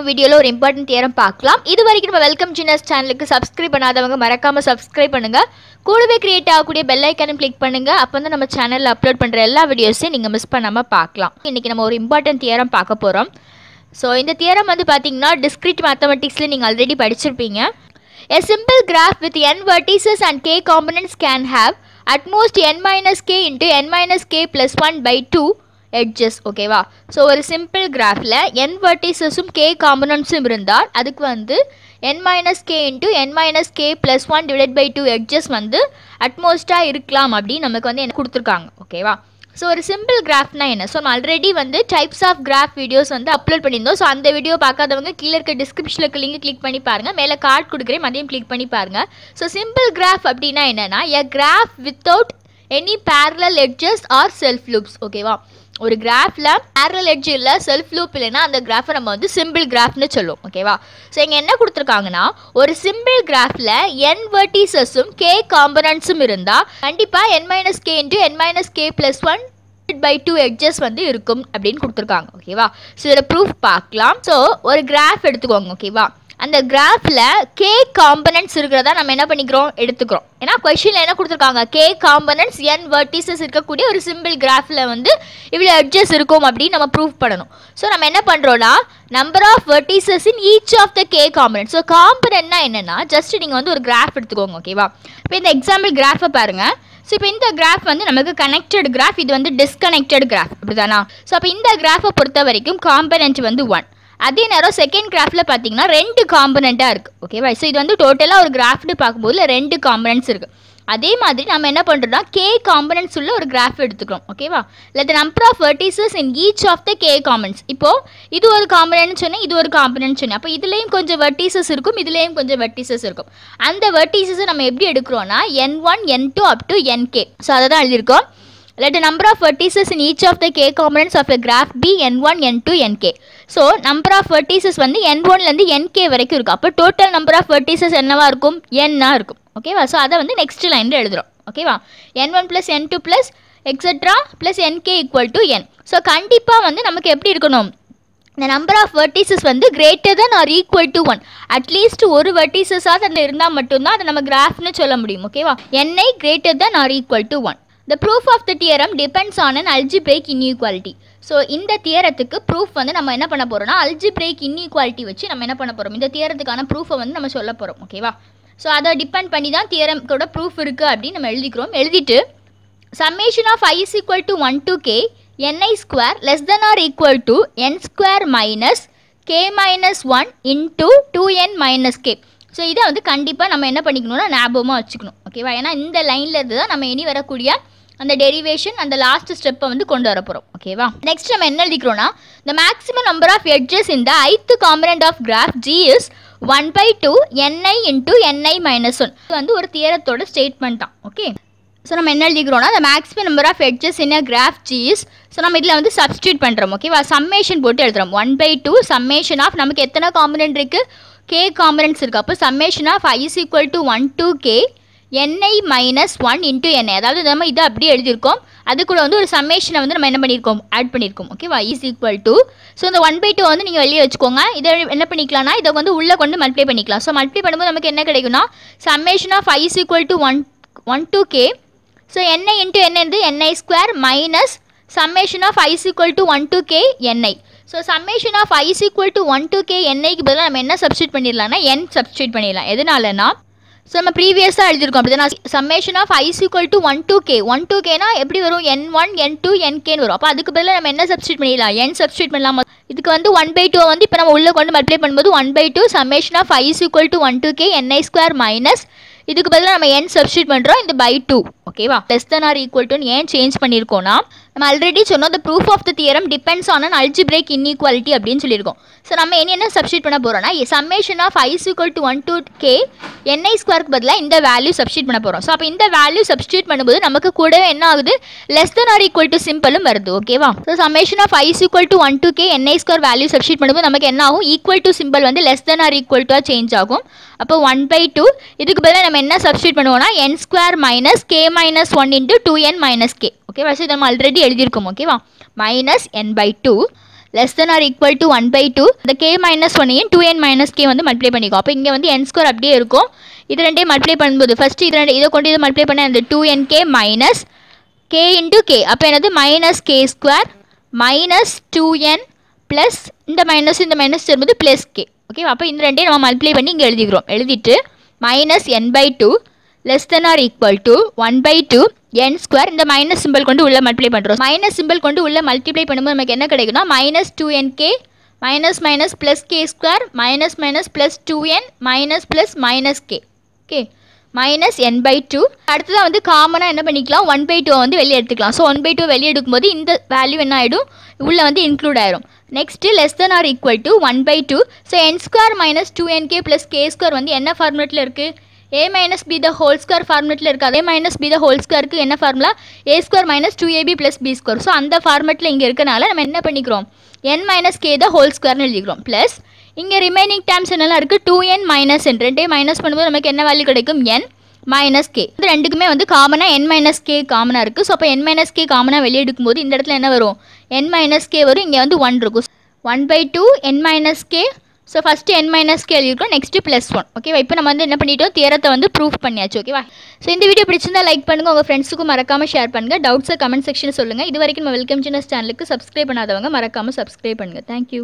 நம்ம வீடியோவில் ஒரு இம்பார்ட்டன்ட் தியரம் பார்க்கலாம். இது வரைக்கும் நம்ம வெல்கம் ஜினஸ் சேனலுக்கு சப்ஸ்கிரைப் பண்ணாதவங்க மறக்காம சப்ஸ்கிரைப் பண்ணுங்க. கூடவே கிரியேட் ஆகக்கூடிய பெல் ஐக்கானும் கிளிக் பண்ணுங்க. அப்போ வந்து நம்ம சேனலில் அப்லோட் பண்ணுற எல்லா வீடியோஸையும் நீங்கள் மிஸ் பண்ணாமல் பார்க்கலாம். இன்றைக்கி நம்ம ஒரு இம்பார்ட்டன்ட் தியரம் பார்க்க போகிறோம் ஸோ இந்த தியரம் வந்து பார்த்தீங்கன்னா டிஸ்கிரிட் மேத்தமெட்டிக்ஸில் நீங்கள் ஆல்ரெடி படிச்சிருப்பீங்க. A simple graph with n vertices and k components can have at most n minus k into n minus k plus one by two edges ஓகேவா so ஒரு simple கிராஃபில் என் வர்டிசஸும் K காம்பனன்ஸும் இருந்தால் அதுக்கு வந்து n minus k into n minus k plus one divide by two edges வந்து அட்மோஸ்ட்டாக இருக்கலாம் அப்படின்னு நமக்கு வந்து என்ன கொடுத்துருக்காங்க ஓகேவா ஸோ ஒரு சிம்பிள் கிராஃப்னா என்ன? ஸோ நம்ம ஆல்ரெடி வந்து டைப்ஸ் ஆஃப் கிராஃப் வீடியோஸ் வந்து அப்லோட் பண்ணியிருந்தோம். ஸோ அந்த வீடியோ பார்க்காதவங்க கீழே இருக்க டிஸ்கிரிப்ஷனில் லிங்க் கிளிக் பண்ணி பாருங்கள் மேலே கார்டு கொடுக்குறேன் அதையும் கிளிக் பண்ணி பாருங்கள் ஸோ சிம்பிள் கிராஃப் அப்படின்னா என்னென்னா a graph without any parallel edges or self loops ஓகேவா ஒரு கிராஃபில் பேரல் எட்ஜ் இல்லை செல்ஃப் லூப் இல்லைன்னா அந்த கிராஃபை நம்ம வந்து சிம்பிள் கிராஃப்னு சொல்லுவோம் ஓகேவா ஸோ இங்கே என்ன கொடுத்துருக்காங்கன்னா ஒரு சிம்பிள் கிராஃபில் என் வெர்டிசஸும் கே காம்பனன்ட்ஸும் இருந்தால் கண்டிப்பாக n minus k into n minus k plus one by two edges வந்து இருக்கும் அப்படின்னு கொடுத்துருக்காங்க ஓகேவா ஸோ இதில் ப்ரூஃப் பார்க்கலாம். ஸோ ஒரு கிராஃப் எடுத்துக்கோங்க ஓகேவா அந்த கிராஃபில் கே காம்பனன்ட்ஸ் இருக்கிறதா நம்ம என்ன பண்ணிக்கிறோம்? எடுத்துக்கிறோம். ஏன்னா கொஷினில் என்ன கொடுத்துருக்காங்க? கே காம்பனன்ட்ஸ் என் வர்டிசஸ் இருக்கக்கூடிய ஒரு சிம்பிள் கிராஃபில் வந்து இவ்வளோ எட்ஜஸ் இருக்கும் அப்படின்னு நம்ம ப்ரூஃப் பண்ணணும். ஸோ நம்ம என்ன பண்ணுறோன்னா number of vertices in each of the k component so காம்பனன்ட்னா என்னென்னா ஜஸ்ட் நீங்கள் வந்து ஒரு கிராஃப் எடுத்துக்கோங்க ஓகேவா இப்போ இந்த எக்ஸாம்பிள் கிராஃபை பாருங்கள் ஸோ இப்போ இந்த கிராஃப் வந்து நமக்கு கனெக்டட் கிராஃப் இது வந்து டிஸ்கனெக்டட் கிராஃப் அப்படிதானா ஸோ அப்போ இந்த கிராஃபை பொறுத்த வரைக்கும் காம்பனன்ட் வந்து ஒன் அதே நேரம் செகண்ட் கிராஃபில் பார்த்தீங்கன்னா ரெண்டு காம்பனண்ட்டாக இருக்குது ஓகேவா ஸோ இது வந்து டோட்டலாக ஒரு கிராஃப்ட்டு பார்க்கும்போது ரெண்டு காம்பனன்ட்ஸ் இருக்குது அதே மாதிரி நம்ம என்ன பண்ணுறோம்னா கே காம்பனன்ட்ஸ் உள்ள ஒரு கிராஃப் எடுத்துக்கிறோம். ஓகேவா இல்லை the number of vertices in each of the k components இப்போது இது ஒரு காம்பனன்ட் சொன்னேன் இது ஒரு காம்பனன்ட் சொன்னேன். அப்போ இதுலேயும் கொஞ்சம் வெர்டிசஸ் இருக்கும் இதுலேயும் கொஞ்சம் வெர்டிசஸ் இருக்கும். அந்த வெர்டிசஸை நம்ம எப்படி எடுக்கிறோம்னா n one n two up to n k so அதை தான் எழுதியிருக்கோம். Let the number of vertices in each of the k components of a graph be n1 n2 nk so number of vertices வந்து என் ஒன்லேருந்து nk வரைக்கும் இருக்கும். அப்போ total number of vertices என்னவா இருக்கும்? N-ஆ இருக்கும். ஓகேவா ஸோ அதை வந்து நெக்ஸ்ட் லைனில் எழுதுறோம். ஓகேவா n one plus n two plus extra plus n k equal to n so கண்டிப்பாக வந்து நமக்கு எப்படி இருக்கணும்? இந்த நம்பர் ஆஃப் வெர்டிசஸ் வந்து greater than or equal to one at least ஒரு வெர்டிசஸாக அதில் இருந்தால் மட்டும்தான் அதை நம்ம கிராஃப்னு சொல்ல முடியும். ஓகேவா n i greater than or equal to one The proof of the theorem depends on algebraic inequality so இந்த தியரத்துக்கு ப்ரூஃப் வந்து நம்ம என்ன பண்ண போகிறோம்னா அல்ஜிப்ரேக் இன்இக்வாலிட்டி வச்சு நம்ம என்ன பண்ண போகிறோம் இந்த தியரத்துக்கான ப்ரூஃபை வந்து நம்ம சொல்ல போகிறோம் ஓகேவா ஸோ அதை டிபெண்ட் பண்ணி தான் தியரம்கோட ப்ரூஃப் இருக்குது அப்படின்னு நம்ம எழுதிக்கிறோம். எழுதிட்டு summation of i is equal to one to k n i square less than or equal to n square minus k minus one into two n minus k so இதை வந்து கண்டிப்பாக நம்ம என்ன பண்ணிக்கணும்னா ஞாபகமாக வச்சுக்கணும் ஓகேவா ஏன்னா இந்த லைனில் இருந்து தான் நம்ம இனி வரக்கூடிய அந்த டெரிவேஷன் அந்த லாஸ்ட் ஸ்டெப்பை வந்து கொண்டு வர போகிறோம் ஓகேவா நெக்ஸ்ட் நம்ம என்ன எழுதிக்கிறோம்னா the maximum number of edges in the ith component of graph g is 1 by 2 ni into ni minus 1 இது வந்து ஒரு தியரத்தோட ஸ்டேட்மெண்ட் தான். ஓகே ஸோ நம்ம என்ன எழுதிக்கிறோம்னா இந்த maximum number of edges in a graph g so நம்ம இதில் வந்து சப்ஸ்டியூட் பண்ணுறோம் ஓகேவா சம்மேஷன் போட்டு எழுதுறோம். One by two summation of நமக்கு எத்தனை காம்பனண்ட் இருக்குது கே காம்பனன்ட்ஸ் இருக்குது அப்போ summation of i is equal to one to k n i minus one into n i அதாவது நம்ம இதை அப்படியே எழுதியிருக்கோம். அது கூட வந்து ஒரு சம்மேஷனை வந்து நம்ம என்ன பண்ணியிருக்கோம்? ஆட் பண்ணியிருக்கோம். ஓகேவா இஸ் ஈக்குவல் டு ஸோ இந்த ஒன் பை டூ வந்து நீங்கள் வெளியே வச்சுக்கோங்க. இதை என்ன பண்ணிக்கலாம்னா இதை வந்து உள்ளே கொண்டு மல்டிப்ளை பண்ணிக்கலாம். ஸோ மல்டிப்ளை பண்ணும்போது நமக்கு என்ன கிடைக்கும்னா summation of i is equal to one one to k so n i into என்ன n i square minus summation of i is equal to one to k n i so summation of i is equal to one to k என்ஐக்கு பதிலாக நம்ம என்ன substitute பண்ணிடலாம்னா என் substitute பண்ணிடலாம். எதனாலனா so நம்ம ப்ரீவியஸாக எழுதியிருக்கோம் அப்படி தான் summation of i is equal to one to k one to கேனா எப்படி வரும்? என் ஒன் என் டூ என் கேன்னு வரும். அப்போ அதுக்கு பதிலாக நம்ம என்ன சப்ஸ்டியூட் பண்ணிடலாம்? என் சப்ஸ்டியூட் பண்ணலாம். இதுக்கு வந்து ஒன் பை டூ வந்து இப்போ நம்ம உள்ளே கொண்டு மல்டிப்ளை பண்ணும்போது one by two summation of i is equal to one to k n i square minus இதுக்கு பதிலாக நம்ம என் சப்ஸ்டியூட் பண்ணுறோம் இந்த பை டூ ஓகேவா லெஸ் தன் ஆர் ஈக்குவல் டுன்னு ஏன் சேஞ்ச் பண்ணியிருக்கோம்னா நம்ம ஆல்ரெடி சொன்னோம் அந்த proof of the theorem depends depends on an algebraic inequality அப்படின்னு சொல்லியிருக்கோம். ஸோ நம்ம என்ன என்ன சப்ஸ்டியூட் பண்ண போகிறோம்னா summation of i is equal to one to k n i ஸ்கொயருக்கு பதிலாக இந்த வேல்யூ சப்ஸ்டியூட் பண்ண போகிறோம் ஸோ அப்போ இந்த வேல்யூ சப்ஸ்டியூட் பண்ணும்போது நமக்கு கூடவே என்ன ஆகுது? Less than or equal to சிம்பிளும் வருது ஓகேவா so summation of i is equal to one to k n i square value substitute பண்ணும்போது நமக்கு என்ன ஆகும்? ஈக்குவல் டு சிம்பிள் வந்து less than or equal to change ஆகும். அப்போ ஒன் பை டூ இதுக்கு பதிலாக நம்ம என்ன சப்ஸ்டியூட் பண்ணுவோம்னா n square minus k minus one into two n minus k ஓகேவா வச்சு நம்ம ஆல்ரெடி எழுதியிருக்கோம் ஓகேவா minus n by two less than or equal to one by two இந்த கே மைனஸ் ஒன்னையும் டூ என் மைனஸ் கே வந்து multiply பண்ணிக்கோ. அப்போ இங்கே வந்து என் ஸ்கோர் அப்படியே இருக்கும். இது ரெண்டையும் மல்டிப்ளை பண்ணும்போது ஃபஸ்ட்டு இது ரெண்டு இதை கொண்டு இதை மல்டிப்ளை பண்ண அந்த two n k minus k into k அப்போ என்னது? Minus k square minus two n plus இந்த மைனஸ் இந்த மைனஸ் வரும்போது ப்ளஸ் கே ஓகே அப்போ இந்த ரெண்டையும் நம்ம மல்டிப்ளை பண்ணி இங்கே எழுதிக்கிறோம். எழுதிட்டு minus n by two less than or equal to one by two n square இந்த மைனஸ் சிம்பிள் கொண்டு உள்ளே மல்டிப்ளை பண்ணுறோம் மைனஸ் சிம்பிள் கொண்டு உள்ளே மல்டிப்ளை பண்ணும்போது நமக்கு என்ன கிடைக்கும்னா minus two n k minus minus plus k square minus minus plus two n minus plus minus k okay minus n by two அடுத்ததாக வந்து காமனாக என்ன பண்ணிக்கலாம்? ஒன் பை டூவை வந்து வெளியே எடுத்துக்கலாம். ஸோ ஒன் பை டூ வெளியே எடுக்கும்போது இந்த வேல்யூ என்ன ஆகிடும் உள்ளே வந்து இன்க்ளூட் ஆயிரும். Next less than or equal to one by two so n square minus two n k plus k square வந்து என்ன ஃபார்மேட்டில் இருக்குது a minus b the whole square ஃபார்மெட்டில் இருக்குது அதே மைனஸ் பி த ஹோல் ஸ்கொயருக்கு என்ன formula a square minus two a b plus b square so அந்த ஃபார்மெட்டில் இங்கே இருக்கனால நம்ம என்ன பண்ணிக்கிறோம்? N minus k the whole ஸ்கொயர்னு எழுதிக்கிறோம். ப்ளஸ் இங்கே ரிமைனிங் டேர்ம்ஸ் என்னெல்லாம் இருக்குது டூ என் மைனஸ் என் ரெண்டே மைனஸ் பண்ணும்போது நமக்கு என்ன வேல்யூ கிடைக்கும்? என் மைனஸ் கே இது ரெண்டுக்குமே வந்து காமனாக என் மைனஸ் கே காமனாக இருக்குது ஸோ அப்போ என் மைனஸ் கே காமனாக வெளியே எடுக்கும்போது இந்த இடத்துல என்ன வரும்? என் மைனஸ் கே வரும். இங்கே வந்து ஒன் இருக்கும். One by two n minus k so first n minus கேள்வி எழுதிருக்கோம் நெக்ஸ்ட்டு ப்ளஸ் ஒன் ஓகேவா இப்போ நம்ம வந்து என்ன பண்ணிட்டோம்? தியரத்தை வந்து ப்ரூஃப் பண்ணியாச்சு. ஓகேவா ஸோ இந்த வீடியோ பிடிச்சிருந்தா லைக் பண்ணுங்கள் உங்கள் ஃப்ரெண்ட்ஸுக்கும் மறக்காமல் ஷேர் பண்ணுங்கள் டவுட்ஸை கமெண்ட் செக்ஷன் சொல்லுங்கள் இது வரைக்கும் நம்ம வெல்கம் சின்னஸ் சேனலுக்கு சப்ஸ்கிரைப் பண்ணாதவங்க மறக்காமல் சப்ஸ்கிரைப் பண்ணுங்கள் தேங்க்யூ